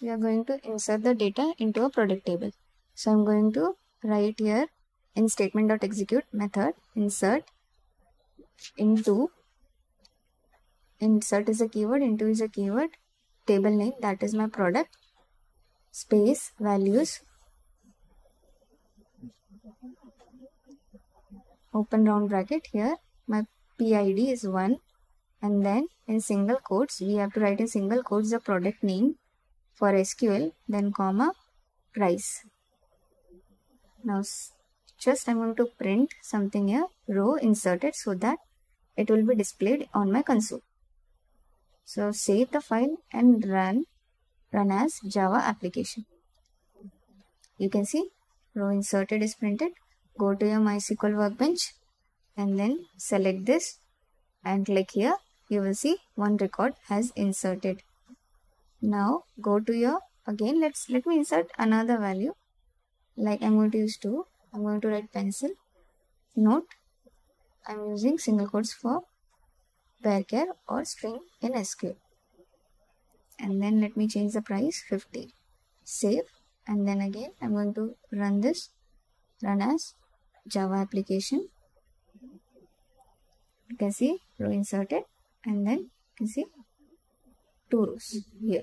we are going to insert the data into a product table. So I'm going to write here in statement.execute method insert into insert is a keyword into is a keyword table name that is my product space values open round bracket here my PID is 1 and then in single quotes we have to write in single quotes the product name for SQL then comma price. Now just I'm going to print something here row inserted so that it will be displayed on my console. So save the file and run run as Java application. You can see row inserted is printed. Go to your MySQL workbench and then select this and click here you will see one record has inserted now go to your again let's let me insert another value. Like i'm going to use 2 i'm going to write pencil. Note i'm using single quotes for varchar or string in sql and then let me change the price 50 save. And then again i'm going to run this run as java application. You can see row inserted and then you can see two rows here